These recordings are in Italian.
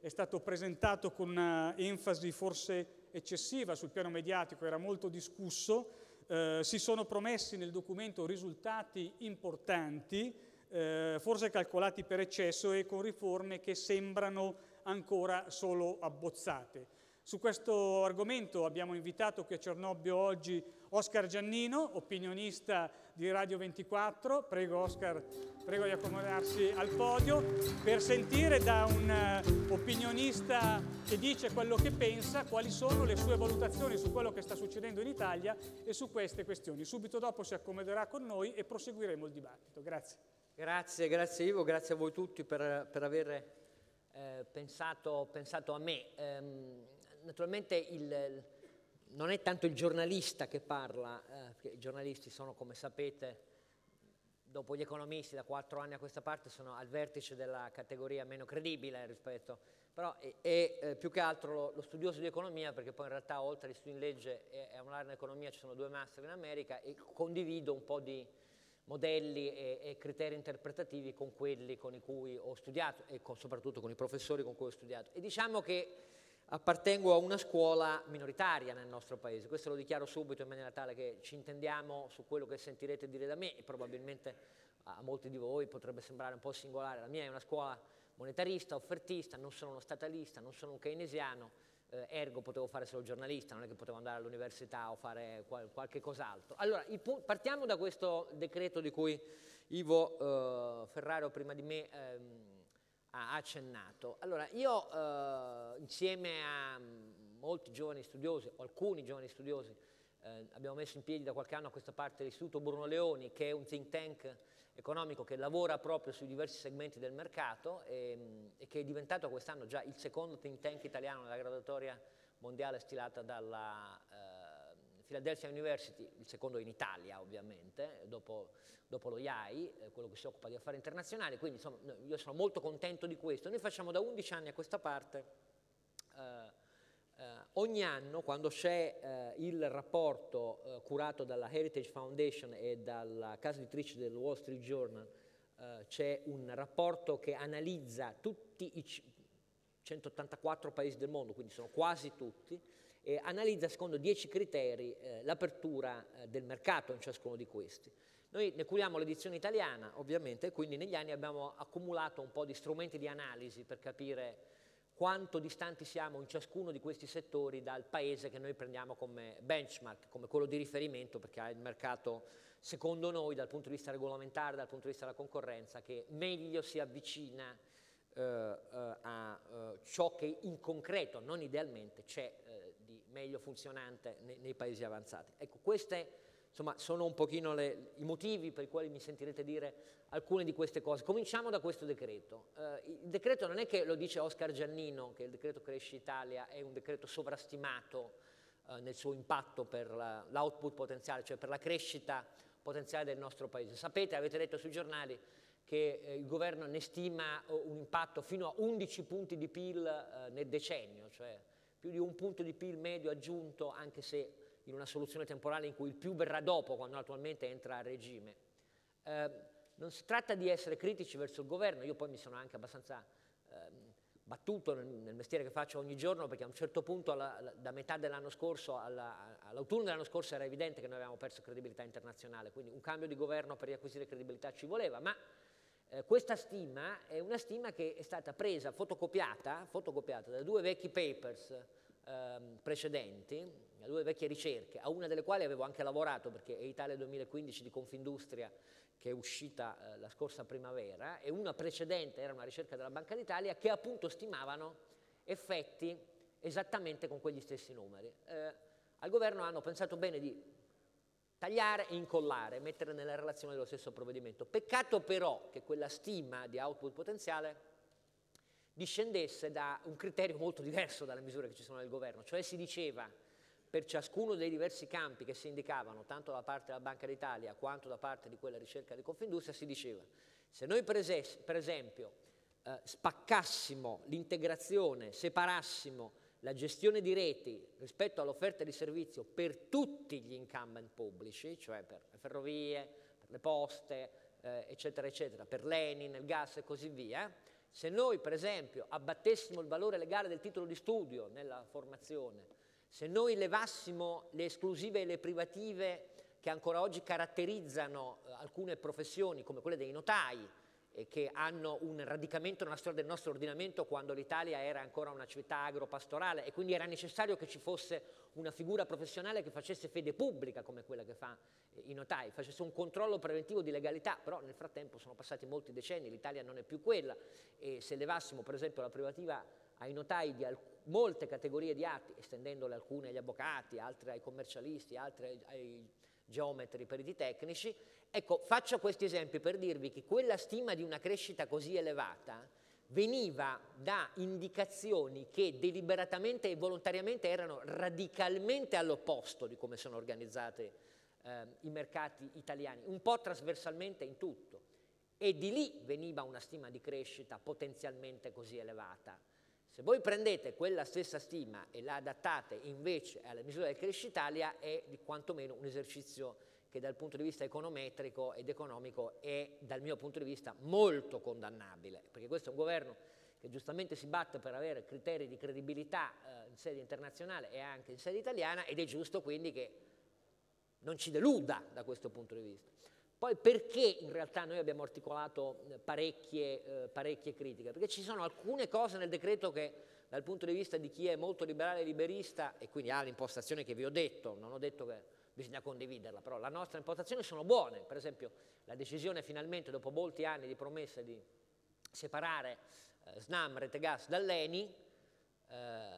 è stato presentato con una enfasi forse eccessiva sul piano mediatico, era molto discusso, eh, si sono promessi nel documento risultati importanti, eh, forse calcolati per eccesso e con riforme che sembrano ancora solo abbozzate. Su questo argomento abbiamo invitato qui a Cernobbio oggi Oscar Giannino, opinionista di Radio 24. Prego Oscar, prego di accomodarsi al podio per sentire da un uh, opinionista che dice quello che pensa, quali sono le sue valutazioni su quello che sta succedendo in Italia e su queste questioni. Subito dopo si accomoderà con noi e proseguiremo il dibattito. Grazie. Grazie, grazie Ivo, grazie a voi tutti per, per aver eh, pensato, pensato, a me. Um, naturalmente il, non è tanto il giornalista che parla, eh, i giornalisti sono, come sapete, dopo gli economisti da quattro anni a questa parte sono al vertice della categoria meno credibile rispetto, però è, è eh, più che altro lo, lo, studioso di economia, perché poi in realtà oltre agli studi in legge e a un'area in economia ci sono due master in America e condivido un po' di modelli e, e, criteri interpretativi con quelli con cui ho studiato e con, soprattutto con i professori con cui ho studiato. E diciamo che appartengo a una scuola minoritaria nel nostro paese, questo lo dichiaro subito in maniera tale che ci intendiamo su quello che sentirete dire da me e probabilmente a molti di voi potrebbe sembrare un po' singolare, la mia è una scuola monetarista, offertista, non sono uno statalista, non sono un keynesiano, eh, ergo potevo fare solo giornalista, non è che potevo andare all'università o fare qual qualche cos'altro. Allora, partiamo da questo decreto di cui Ivo eh, Ferraro prima di me ehm, ha accennato. Allora, io eh, insieme a molti giovani studiosi, o alcuni giovani studiosi, eh, abbiamo messo in piedi da qualche anno a questa parte l'Istituto Bruno Leoni, che è un think tank economico che lavora proprio sui diversi segmenti del mercato e, e che è diventato quest'anno già il secondo think tank italiano nella graduatoria mondiale stilata dalla Philadelphia University, il secondo in Italia ovviamente, dopo, dopo lo IAI, eh, quello che si occupa di affari internazionali, quindi insomma io sono molto contento di questo. Noi facciamo da 11 anni a questa parte, eh, eh, ogni anno quando c'è eh, il rapporto curato dalla Heritage Foundation e dalla casa editrice del Wall Street Journal, c'è un rapporto che analizza tutti i 184 paesi del mondo, quindi sono quasi tutti, e analizza secondo 10 criteri eh, l'apertura eh, del mercato in ciascuno di questi. Noi ne curiamo l'edizione italiana, ovviamente, quindi negli anni abbiamo accumulato un po' di strumenti di analisi per capire quanto distanti siamo in ciascuno di questi settori dal paese che noi prendiamo come benchmark, come quello di riferimento, perché ha il mercato, secondo noi, dal punto di vista regolamentare, dal punto di vista della concorrenza, che meglio si avvicina eh, eh, a eh, ciò che in concreto, non idealmente, c'è meglio funzionante nei, nei paesi avanzati. Ecco, queste insomma, sono un pochino le, i motivi per i quali mi sentirete dire alcune di queste cose. Cominciamo da questo decreto. Eh, il decreto non è che lo dice Oscar Giannino, che il decreto Cresci Italia è un decreto sovrastimato eh, nel suo impatto per l'output potenziale, cioè per la crescita potenziale del nostro paese. Sapete, avete letto sui giornali, che eh, il governo ne stima eh, un impatto fino a 11 punti di PIL eh, nel decennio, cioè più di un punto di PIL medio aggiunto, anche se in una soluzione temporale in cui il più verrà dopo, quando attualmente entra a regime. Eh, non si tratta di essere critici verso il governo, io poi mi sono anche abbastanza eh, battuto nel, nel, mestiere che faccio ogni giorno perché a un certo punto alla, da metà dell'anno scorso all'autunno dell'anno scorso era evidente che noi avevamo perso credibilità internazionale, quindi un cambio di governo per riacquisire credibilità ci voleva, ma eh, questa stima è una stima che è stata presa, fotocopiata, fotocopiata da due vecchi papers ehm, precedenti, da due vecchie ricerche, a una delle quali avevo anche lavorato perché è Italia 2015 di Confindustria che è uscita eh, la scorsa primavera e una precedente era una ricerca della Banca d'Italia che appunto stimavano effetti esattamente con quegli stessi numeri. Eh, al governo hanno pensato bene di tagliare e incollare, mettere nella relazione dello stesso provvedimento. Peccato però che quella stima di output potenziale discendesse da un criterio molto diverso dalle misure che ci sono nel governo, cioè si diceva per ciascuno dei diversi campi che si indicavano, tanto da parte della Banca d'Italia quanto da parte di quella ricerca di Confindustria, si diceva se noi per, es per esempio eh, spaccassimo l'integrazione, separassimo la gestione di reti rispetto all'offerta di servizio per tutti gli incumbent pubblici, cioè per le ferrovie, per le poste, eh, eccetera, eccetera, per l'ENI, il gas e così via, Se noi, per esempio, abbattessimo il valore legale del titolo di studio nella formazione, se noi levassimo le esclusive e le privative che ancora oggi caratterizzano eh, alcune professioni come quelle dei notai, e che hanno un radicamento nella storia del nostro ordinamento quando l'Italia era ancora una città agropastorale e quindi era necessario che ci fosse una figura professionale che facesse fede pubblica come quella che fa eh, i notai, facesse un controllo preventivo di legalità, però nel frattempo sono passati molti decenni, l'Italia non è più quella e se levassimo per esempio la privativa ai notai di molte categorie di atti, estendendole alcune agli avvocati, altre ai commercialisti, altre ai, geometri, periti tecnici, Ecco, faccio questi esempi per dirvi che quella stima di una crescita così elevata veniva da indicazioni che deliberatamente e volontariamente erano radicalmente all'opposto di come sono organizzati eh, i mercati italiani, un po' trasversalmente in tutto. E di lì veniva una stima di crescita potenzialmente così elevata. Se voi prendete quella stessa stima e la adattate invece alle misure del Cresci Italia è di quantomeno un esercizio che dal punto di vista econometrico ed economico è dal mio punto di vista molto condannabile, perché questo è un governo che giustamente si batte per avere criteri di credibilità eh, in sede internazionale e anche in sede italiana ed è giusto quindi che non ci deluda da questo punto di vista. Poi perché in realtà noi abbiamo articolato eh, parecchie, eh, parecchie critiche? Perché ci sono alcune cose nel decreto che dal punto di vista di chi è molto liberale e liberista e quindi ha l'impostazione che vi ho detto, non ho detto che bisogna condividerla, però la nostra impostazione sono buone, per esempio la decisione finalmente dopo molti anni di promesse di separare eh, Snam, Rete Gas dall'ENI, eh,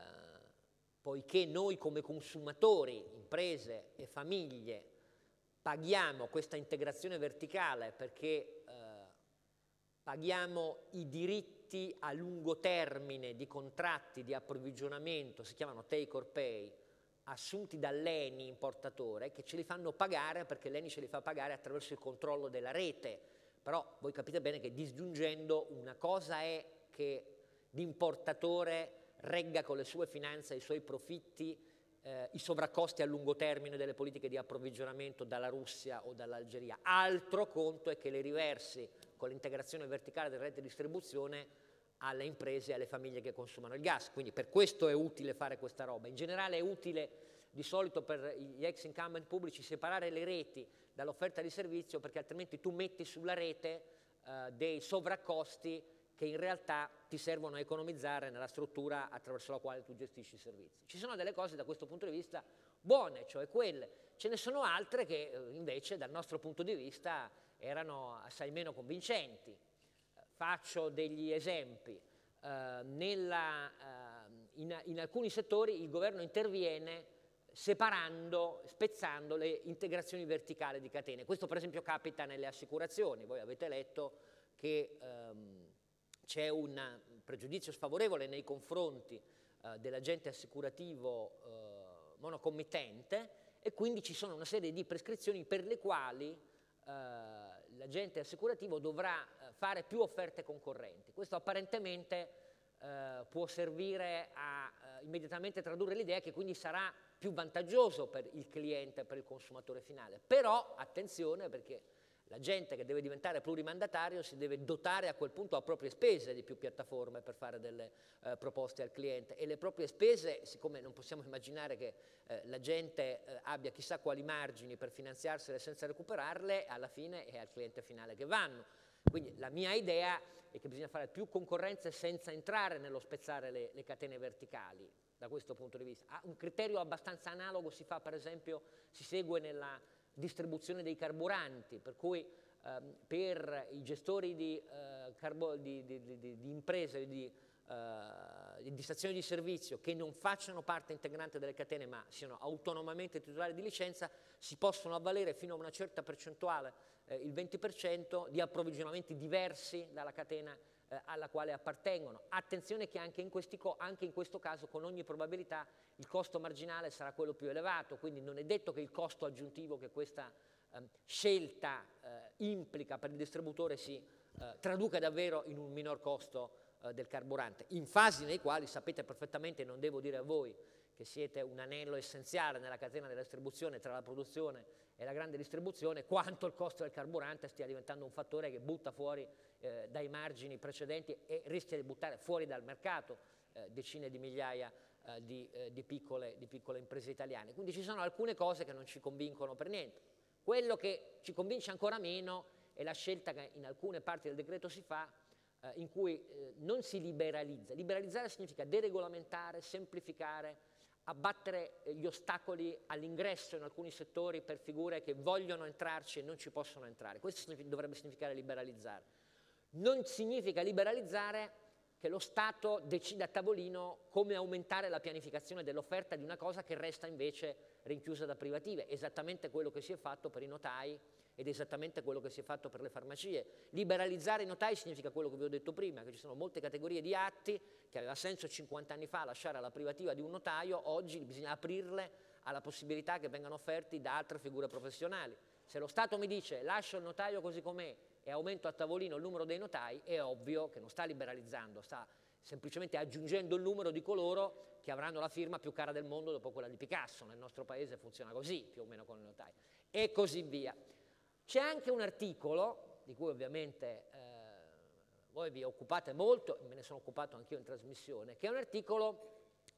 poiché noi come consumatori, imprese e famiglie paghiamo questa integrazione verticale perché eh, paghiamo i diritti a lungo termine di contratti di approvvigionamento, si chiamano take or pay, assunti dall'ENI importatore che ce li fanno pagare perché l'ENI ce li fa pagare attraverso il controllo della rete. Però voi capite bene che disgiungendo una cosa è che l'importatore regga con le sue finanze i suoi profitti eh, i sovraccosti a lungo termine delle politiche di approvvigionamento dalla Russia o dall'Algeria. Altro conto è che le riversi con l'integrazione verticale della rete di distribuzione alle imprese e alle famiglie che consumano il gas. Quindi per questo è utile fare questa roba. In generale è utile di solito per gli ex incumbent pubblici separare le reti dall'offerta di servizio perché altrimenti tu metti sulla rete eh, dei sovraccosti che in realtà ti servono a economizzare nella struttura attraverso la quale tu gestisci i servizi. Ci sono delle cose da questo punto di vista buone, cioè quelle. Ce ne sono altre che eh, invece dal nostro punto di vista erano assai meno convincenti. Faccio degli esempi. Eh, nella, eh, in, in, alcuni settori il governo interviene separando, spezzando le integrazioni verticali di catene. Questo per esempio capita nelle assicurazioni. Voi avete letto che ehm, c'è un pregiudizio sfavorevole nei confronti eh, dell'agente assicurativo eh, monocommittente e quindi ci sono una serie di prescrizioni per le quali eh, l'agente assicurativo dovrà eh, fare più offerte concorrenti. Questo apparentemente eh, può servire a eh, immediatamente tradurre l'idea che quindi sarà più vantaggioso per il cliente, per il consumatore finale. Però attenzione perché la gente che deve diventare plurimandatario si deve dotare a quel punto a proprie spese di più piattaforme per fare delle eh, proposte al cliente e le proprie spese, siccome non possiamo immaginare che eh, la gente eh, abbia chissà quali margini per finanziarsele senza recuperarle, alla fine è al cliente finale che vanno. Quindi la mia idea è che bisogna fare più concorrenza senza entrare nello spezzare le, le catene verticali da questo punto di vista. Ah, un criterio abbastanza analogo si fa per esempio, si segue nella distribuzione dei carburanti, per cui ehm, per i gestori di, eh, di, di, di imprese, di, eh, di stazioni di servizio che non facciano parte integrante delle catene ma siano autonomamente titolari di licenza, si possono avvalere fino a una certa percentuale, eh, il 20%, di approvvigionamenti diversi dalla catena eh, alla quale appartengono. Attenzione che anche in, anche in, questo caso con ogni probabilità il costo marginale sarà quello più elevato, quindi non è detto che il costo aggiuntivo che questa eh, scelta eh, implica per il distributore si eh, traduca davvero in un minor costo eh, del carburante, in fasi nei quali sapete perfettamente, non devo dire a voi, che siete un anello essenziale nella catena della distribuzione tra la produzione e la grande distribuzione, quanto il costo del carburante stia diventando un fattore che butta fuori eh, dai margini precedenti e rischia di buttare fuori dal mercato eh, decine di migliaia eh, di, eh, di, piccole, di piccole imprese italiane. Quindi ci sono alcune cose che non ci convincono per niente. Quello che ci convince ancora meno è la scelta che in alcune parti del decreto si fa eh, in cui eh, non si liberalizza. Liberalizzare significa deregolamentare, semplificare, abbattere gli ostacoli all'ingresso in alcuni settori per figure che vogliono entrarci e non ci possono entrare. Questo dovrebbe significare liberalizzare. Non significa liberalizzare che lo Stato decida a tavolino come aumentare la pianificazione dell'offerta di una cosa che resta invece rinchiusa da privative, esattamente quello che si è fatto per i notai ed esattamente quello che si è fatto per le farmacie. Liberalizzare i notai significa quello che vi ho detto prima, che ci sono molte categorie di atti che aveva senso 50 anni fa lasciare alla privativa di un notaio, oggi bisogna aprirle alla possibilità che vengano offerti da altre figure professionali. Se lo Stato mi dice lascio il notaio così com'è e aumento a tavolino il numero dei notai, è ovvio che non sta liberalizzando, sta semplicemente aggiungendo il numero di coloro che avranno la firma più cara del mondo dopo quella di Picasso. Nel nostro paese funziona così, più o meno con i notai. E così via. C'è anche un articolo, di cui ovviamente eh, voi vi occupate molto, me ne sono occupato anch'io in trasmissione, che è un articolo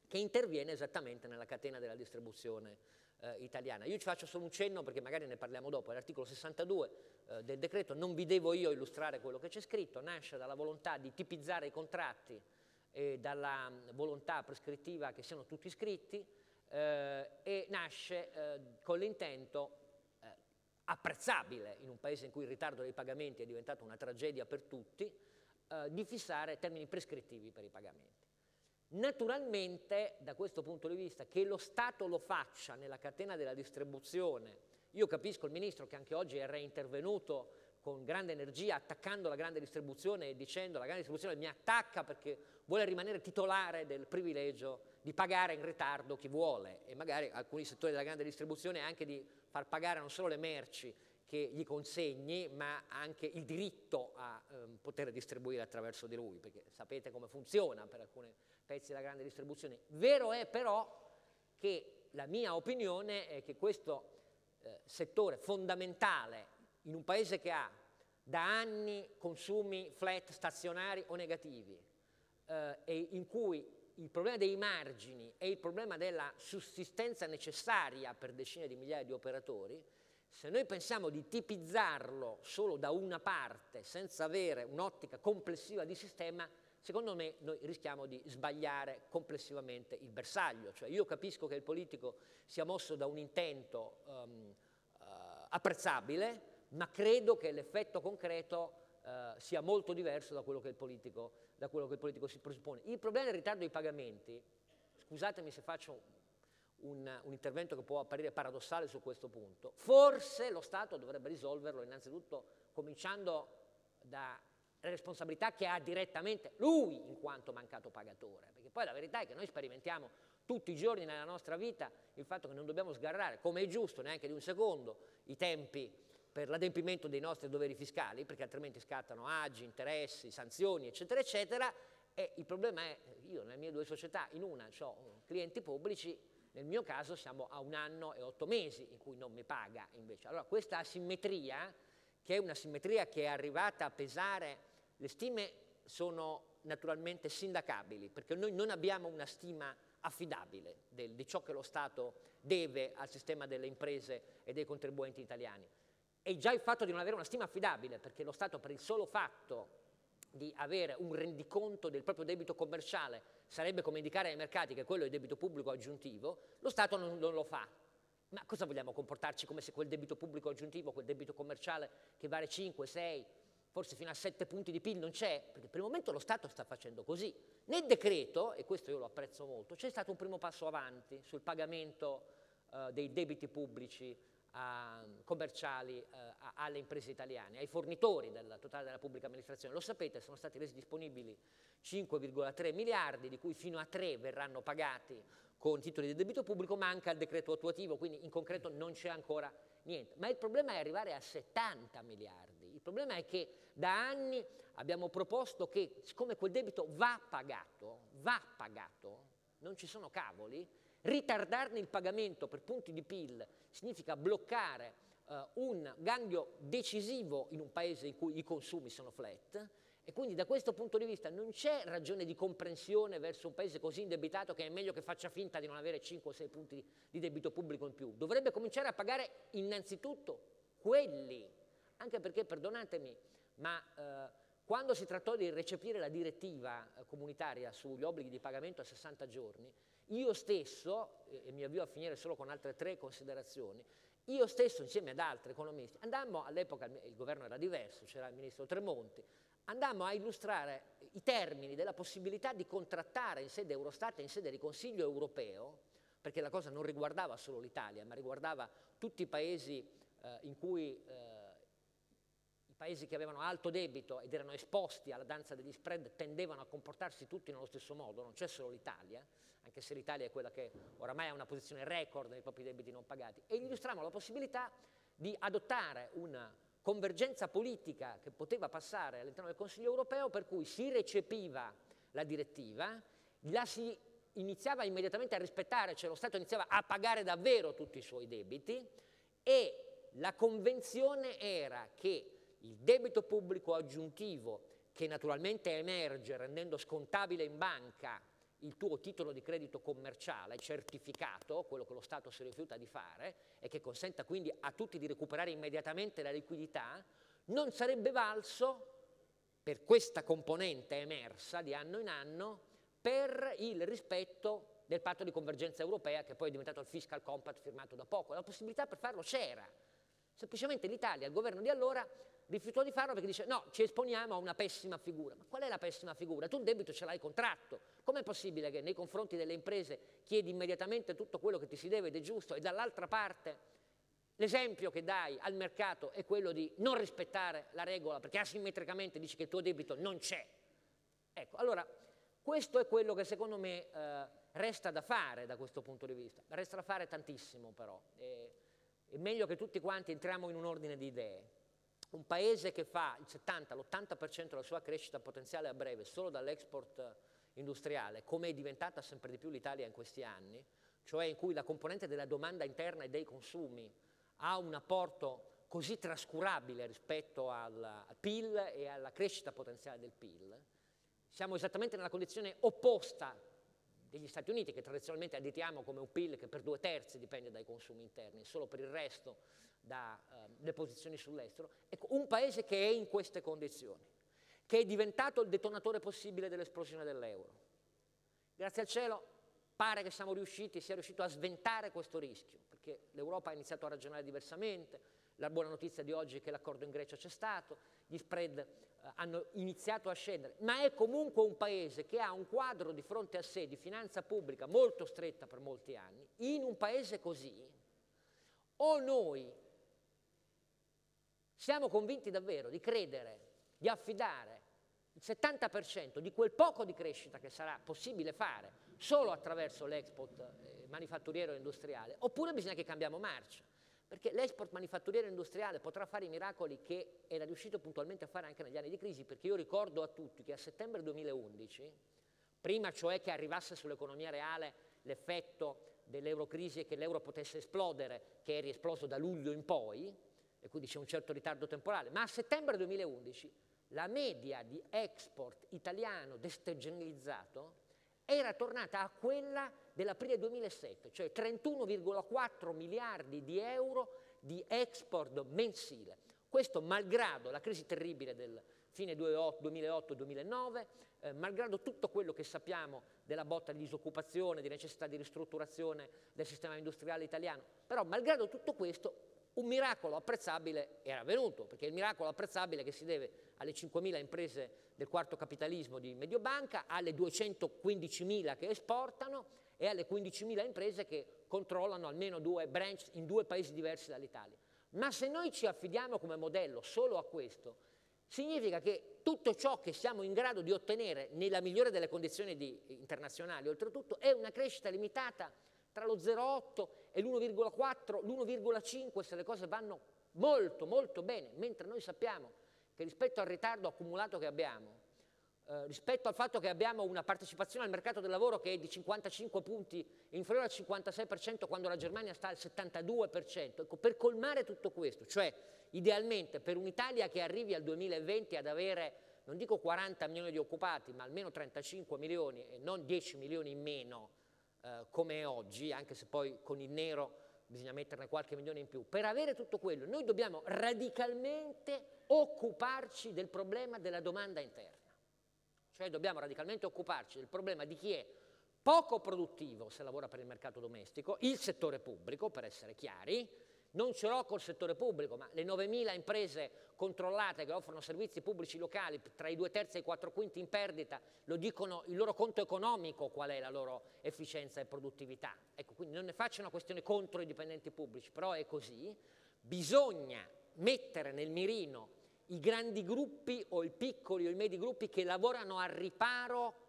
che interviene esattamente nella catena della distribuzione eh, italiana. Io ci faccio solo un cenno perché magari ne parliamo dopo, l'articolo 62 eh, del decreto, non vi devo io illustrare quello che c'è scritto, nasce dalla volontà di tipizzare i contratti e dalla volontà prescrittiva che siano tutti iscritti eh, e nasce eh, con l'intento apprezzabile in un paese in cui il ritardo dei pagamenti è diventato una tragedia per tutti, eh, di fissare termini prescrittivi per i pagamenti. Naturalmente, da questo punto di vista, che lo Stato lo faccia nella catena della distribuzione, io capisco il Ministro che anche oggi è reintervenuto con grande energia attaccando la grande distribuzione e dicendo la grande distribuzione mi attacca perché vuole rimanere titolare del privilegio di pagare in ritardo chi vuole. E magari alcuni settori della grande distribuzione anche di far pagare non solo le merci che gli consegni, ma anche il diritto a ehm, poter distribuire attraverso di lui, perché sapete come funziona per alcuni pezzi della grande distribuzione. Vero è però che la mia opinione è che questo eh, settore fondamentale in un paese che ha da anni consumi flat stazionari o negativi eh, e in cui il problema dei margini e il problema della sussistenza necessaria per decine di migliaia di operatori, se noi pensiamo di tipizzarlo solo da una parte senza avere un'ottica complessiva di sistema, secondo me noi rischiamo di sbagliare complessivamente il bersaglio. Cioè io capisco che il politico sia mosso da un intento um, uh, apprezzabile, ma credo che l'effetto concreto uh, sia molto diverso da quello che il politico da quello che il politico si presuppone. Il problema del ritardo dei pagamenti, scusatemi se faccio un, un, intervento che può apparire paradossale su questo punto, forse lo Stato dovrebbe risolverlo innanzitutto cominciando da responsabilità che ha direttamente lui in quanto mancato pagatore, perché poi la verità è che noi sperimentiamo tutti i giorni nella nostra vita il fatto che non dobbiamo sgarrare, come è giusto, neanche di un secondo, i tempi per l'adempimento dei nostri doveri fiscali, perché altrimenti scattano agi, interessi, sanzioni, eccetera, eccetera, e il problema è, io nelle mie due società, in una ho clienti pubblici, nel mio caso siamo a un anno e otto mesi in cui non mi paga invece. Allora questa asimmetria, che è una simmetria che è arrivata a pesare, le stime sono naturalmente sindacabili, perché noi non abbiamo una stima affidabile del, di ciò che lo Stato deve al sistema delle imprese e dei contribuenti italiani e già il fatto di non avere una stima affidabile, perché lo Stato per il solo fatto di avere un rendiconto del proprio debito commerciale sarebbe come indicare ai mercati che quello è debito pubblico aggiuntivo, lo Stato non, non lo fa. Ma cosa vogliamo comportarci come se quel debito pubblico aggiuntivo, quel debito commerciale che vale 5, 6, forse fino a 7 punti di PIL non c'è? Perché per il momento lo Stato sta facendo così. Nel decreto, e questo io lo apprezzo molto, c'è stato un primo passo avanti sul pagamento eh, dei debiti pubblici commerciali eh, alle imprese italiane, ai fornitori del totale della pubblica amministrazione. Lo sapete, sono stati resi disponibili 5,3 miliardi, di cui fino a 3 verranno pagati con titoli di debito pubblico, manca il decreto attuativo, quindi in concreto non c'è ancora niente. Ma il problema è arrivare a 70 miliardi. Problema è che da anni abbiamo proposto che, siccome quel debito va pagato, va pagato, non ci sono cavoli, ritardarne il pagamento per punti di PIL significa bloccare eh, un ganglio decisivo in un paese in cui i consumi sono flat e quindi da questo punto di vista non c'è ragione di comprensione verso un paese così indebitato che è meglio che faccia finta di non avere 5 o 6 punti di debito pubblico in più. Dovrebbe cominciare a pagare innanzitutto quelli, anche perché, perdonatemi, ma eh, quando si trattò di recepire la direttiva eh, comunitaria sugli obblighi di pagamento a 60 giorni, io stesso, e mi avvio a finire solo con altre tre considerazioni, io stesso insieme ad altri economisti andammo, all'epoca il governo era diverso, c'era il ministro Tremonti, andammo a illustrare i termini della possibilità di contrattare in sede Eurostat e in sede di Consiglio europeo, perché la cosa non riguardava solo l'Italia, ma riguardava tutti i paesi eh, in cui eh, paesi che avevano alto debito ed erano esposti alla danza degli spread tendevano a comportarsi tutti nello stesso modo, non c'è solo l'Italia, anche se l'Italia è quella che oramai ha una posizione record nei propri debiti non pagati, e illustriamo la possibilità di adottare una convergenza politica che poteva passare all'interno del Consiglio europeo per cui si recepiva la direttiva, la si iniziava immediatamente a rispettare, cioè lo Stato iniziava a pagare davvero tutti i suoi debiti e la convenzione era che il debito pubblico aggiuntivo che naturalmente emerge rendendo scontabile in banca il tuo titolo di credito commerciale certificato, quello che lo Stato si rifiuta di fare e che consenta quindi a tutti di recuperare immediatamente la liquidità, non sarebbe valso per questa componente emersa di anno in anno per il rispetto del patto di convergenza europea che poi è diventato il fiscal compact firmato da poco. La possibilità per farlo c'era. Semplicemente l'Italia, il governo di allora, rifiutò di farlo perché dice no, ci esponiamo a una pessima figura. Ma qual è la pessima figura? Tu il debito ce l'hai contratto. Com'è possibile che nei confronti delle imprese chiedi immediatamente tutto quello che ti si deve ed è giusto e dall'altra parte l'esempio che dai al mercato è quello di non rispettare la regola perché asimmetricamente dici che il tuo debito non c'è. Ecco, allora questo è quello che secondo me eh, resta da fare da questo punto di vista. Resta da fare tantissimo però. E, è meglio che tutti quanti entriamo in un ordine di idee. Un paese che fa il 70, l'80% della sua crescita potenziale a breve solo dall'export industriale, come è diventata sempre di più l'Italia in questi anni, cioè in cui la componente della domanda interna e dei consumi ha un apporto così trascurabile rispetto al, PIL e alla crescita potenziale del PIL, siamo esattamente nella condizione opposta degli Stati Uniti, che tradizionalmente additiamo come un PIL che per due terzi dipende dai consumi interni, solo per il resto dalle eh, posizioni sull'estero, ecco, un paese che è in queste condizioni, che è diventato il detonatore possibile dell'esplosione dell'euro. Grazie al cielo pare che siamo riusciti, sia riuscito a sventare questo rischio, perché l'Europa ha iniziato a ragionare diversamente, la buona notizia di oggi è che l'accordo in Grecia c'è stato, gli spread eh, hanno iniziato a scendere, ma è comunque un paese che ha un quadro di fronte a sé di finanza pubblica molto stretta per molti anni. In un paese così, o noi siamo convinti davvero di credere, di affidare il 70% di quel poco di crescita che sarà possibile fare solo attraverso l'export eh, manifatturiero e industriale, oppure bisogna che cambiamo marcia, perché l'export manifatturiero e industriale potrà fare i miracoli che era riuscito puntualmente a fare anche negli anni di crisi, perché io ricordo a tutti che a settembre 2011, prima cioè che arrivasse sull'economia reale l'effetto dell'eurocrisi e che l'euro potesse esplodere, che è riesploso da luglio in poi, e quindi c'è un certo ritardo temporale, ma a settembre 2011 la media di export italiano destagionalizzato era tornata a quella dell'aprile 2007, cioè 31,4 miliardi di euro di export mensile. Questo malgrado la crisi terribile del fine 2008-2009, eh, malgrado tutto quello che sappiamo della botta di disoccupazione, di necessità di ristrutturazione del sistema industriale italiano, però malgrado tutto questo un miracolo apprezzabile era avvenuto, perché il miracolo apprezzabile che si deve alle 5.000 imprese del quarto capitalismo di Mediobanca, alle 215.000 che esportano e alle 15.000 imprese che controllano almeno due branch in due paesi diversi dall'Italia. Ma se noi ci affidiamo come modello solo a questo, significa che tutto ciò che siamo in grado di ottenere nella migliore delle condizioni di, internazionali, oltretutto, è una crescita limitata tra lo 0,8 e l'1,4, l'1,5 se le cose vanno molto molto bene, mentre noi sappiamo che rispetto al ritardo accumulato che abbiamo, eh, rispetto al fatto che abbiamo una partecipazione al mercato del lavoro che è di 55 punti inferiore al 56% quando la Germania sta al 72%, ecco, per colmare tutto questo, cioè idealmente per un'Italia che arrivi al 2020 ad avere non dico 40 milioni di occupati, ma almeno 35 milioni e non 10 milioni in meno eh, come oggi, anche se poi con il nero bisogna metterne qualche milione in più. Per avere tutto quello noi dobbiamo radicalmente occuparci del problema della domanda interna, cioè dobbiamo radicalmente occuparci del problema di chi è poco produttivo se lavora per il mercato domestico, il settore pubblico per essere chiari, non ce l'ho col settore pubblico, ma le 9.000 imprese controllate che offrono servizi pubblici locali tra i due terzi e i quattro quinti in perdita, lo dicono il loro conto economico qual è la loro efficienza e produttività. Ecco, quindi non ne faccio una questione contro i dipendenti pubblici, però è così. Bisogna mettere nel mirino i grandi gruppi o i piccoli o i medi gruppi che lavorano al riparo,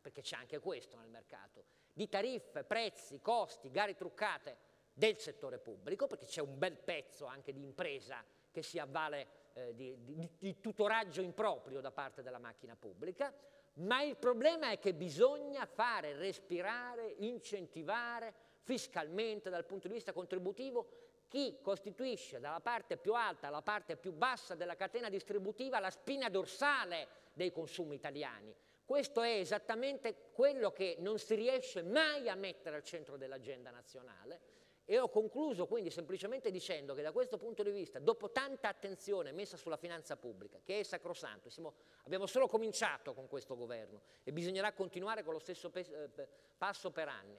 perché c'è anche questo nel mercato, di tariffe, prezzi, costi, gare truccate del settore pubblico, perché c'è un bel pezzo anche di impresa che si avvale eh, di, di, di tutoraggio improprio da parte della macchina pubblica, ma il problema è che bisogna fare respirare, incentivare fiscalmente dal punto di vista contributivo chi costituisce dalla parte più alta alla parte più bassa della catena distributiva la spina dorsale dei consumi italiani. Questo è esattamente quello che non si riesce mai a mettere al centro dell'agenda nazionale e ho concluso quindi semplicemente dicendo che da questo punto di vista, dopo tanta attenzione messa sulla finanza pubblica, che è sacrosanto, siamo, abbiamo solo cominciato con questo governo e bisognerà continuare con lo stesso eh, passo per anni,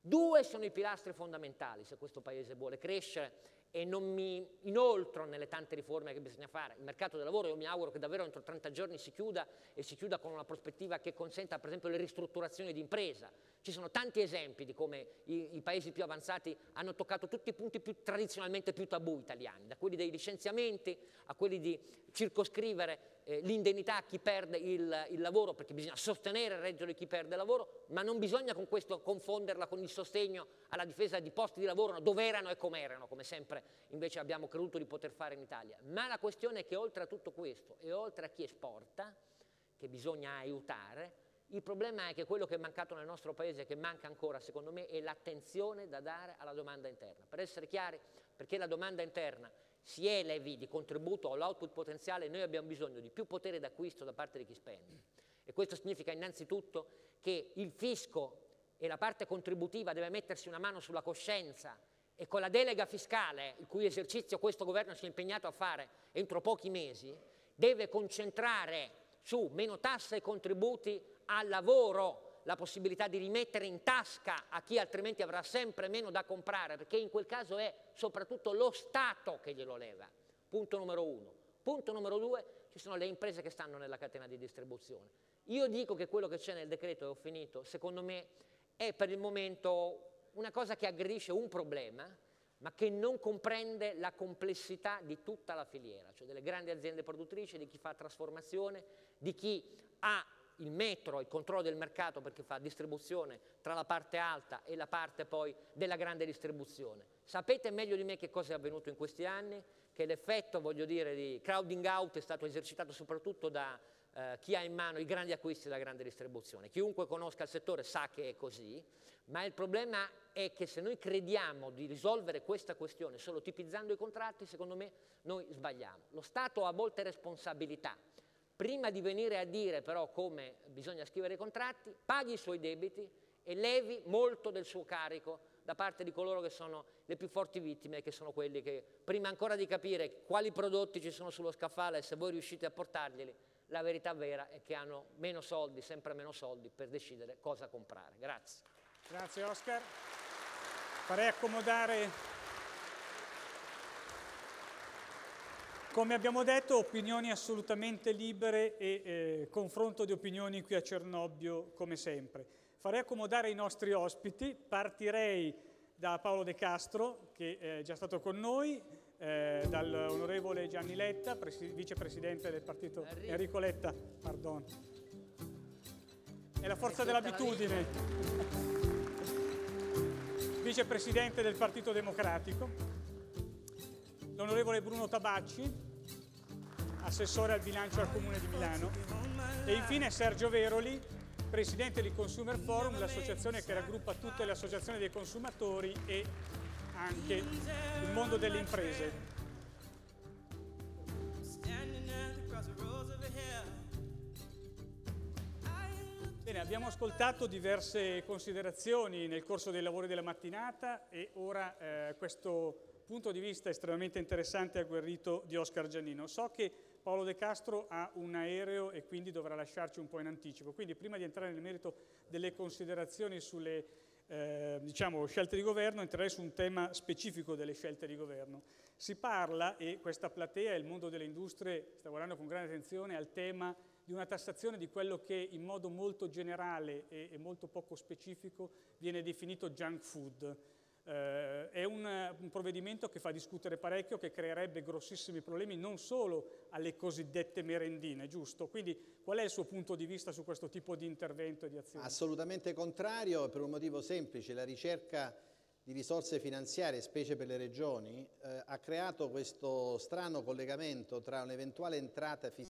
due sono i pilastri fondamentali se questo Paese vuole crescere e non mi inoltro nelle tante riforme che bisogna fare. Il mercato del lavoro io mi auguro che davvero entro 30 giorni si chiuda e si chiuda con una prospettiva che consenta per esempio le ristrutturazioni di impresa. Ci sono tanti esempi di come i, i paesi più avanzati hanno toccato tutti i punti più, tradizionalmente più tabù italiani, da quelli dei licenziamenti a quelli di circoscrivere eh, l'indennità a chi perde il, il, lavoro, perché bisogna sostenere il reddito di chi perde il lavoro, ma non bisogna con questo confonderla con il sostegno alla difesa di posti di lavoro dove erano e come erano, come sempre invece abbiamo creduto di poter fare in Italia. Ma la questione è che oltre a tutto questo e oltre a chi esporta, che bisogna aiutare, il problema è che quello che è mancato nel nostro paese, che manca ancora secondo me, è l'attenzione da dare alla domanda interna. Per essere chiari, perché la domanda interna si elevi di contributo all'output potenziale, noi abbiamo bisogno di più potere d'acquisto da parte di chi spende. E questo significa innanzitutto che il fisco e la parte contributiva deve mettersi una mano sulla coscienza e con la delega fiscale, il cui esercizio questo governo si è impegnato a fare entro pochi mesi, deve concentrare su meno tasse e contributi al lavoro, la possibilità di rimettere in tasca a chi altrimenti avrà sempre meno da comprare, perché in quel caso è soprattutto lo Stato che glielo leva. Punto numero uno. Punto numero due, ci sono le imprese che stanno nella catena di distribuzione. Io dico che quello che c'è nel decreto, e ho finito, secondo me è per il momento una cosa che aggredisce un problema, ma che non comprende la complessità di tutta la filiera, cioè delle grandi aziende produttrici, di chi fa trasformazione, di chi ha il metro, il controllo del mercato perché fa distribuzione tra la parte alta e la parte poi della grande distribuzione. Sapete meglio di me che cosa è avvenuto in questi anni? Che l'effetto, voglio dire, di crowding out è stato esercitato soprattutto da eh, chi ha in mano i grandi acquisti della grande distribuzione. Chiunque conosca il settore sa che è così, ma il problema è che se noi crediamo di risolvere questa questione solo tipizzando i contratti, secondo me noi sbagliamo. Lo Stato ha molte responsabilità prima di venire a dire però come bisogna scrivere i contratti, paghi i suoi debiti e levi molto del suo carico da parte di coloro che sono le più forti vittime, che sono quelli che prima ancora di capire quali prodotti ci sono sullo scaffale e se voi riuscite a portarglieli, la verità vera è che hanno meno soldi, sempre meno soldi per decidere cosa comprare. Grazie. Grazie Oscar. Farei accomodare Come abbiamo detto, opinioni assolutamente libere e eh, confronto di opinioni qui a Cernobbio come sempre. Farei accomodare i nostri ospiti, partirei da Paolo De Castro, che è già stato con noi, eh, dall'onorevole Gianni Letta, vicepresidente del partito Enrico Letta, pardon. È la forza dell'abitudine. Vicepresidente del Partito Democratico l'onorevole Bruno Tabacci, assessore al bilancio al Comune di Milano. E infine Sergio Veroli, presidente di Consumer Forum, l'associazione che raggruppa tutte le associazioni dei consumatori e anche il mondo delle imprese. Bene, abbiamo ascoltato diverse considerazioni nel corso dei lavori della mattinata e ora eh, questo punto di vista estremamente interessante e agguerrito di Oscar Giannino. So che Paolo De Castro ha un aereo e quindi dovrà lasciarci un po' in anticipo, quindi prima di entrare nel merito delle considerazioni sulle eh, diciamo, scelte di governo, entrerei su un tema specifico delle scelte di governo. Si parla, e questa platea e il mondo delle industrie sta guardando con grande attenzione al tema di una tassazione di quello che in modo molto generale e, e molto poco specifico viene definito junk food. Eh, è un, un, provvedimento che fa discutere parecchio, che creerebbe grossissimi problemi non solo alle cosiddette merendine, giusto? Quindi qual è il suo punto di vista su questo tipo di intervento e di azione? Assolutamente contrario, per un motivo semplice, la ricerca di risorse finanziarie, specie per le regioni, eh, ha creato questo strano collegamento tra un'eventuale entrata fiscale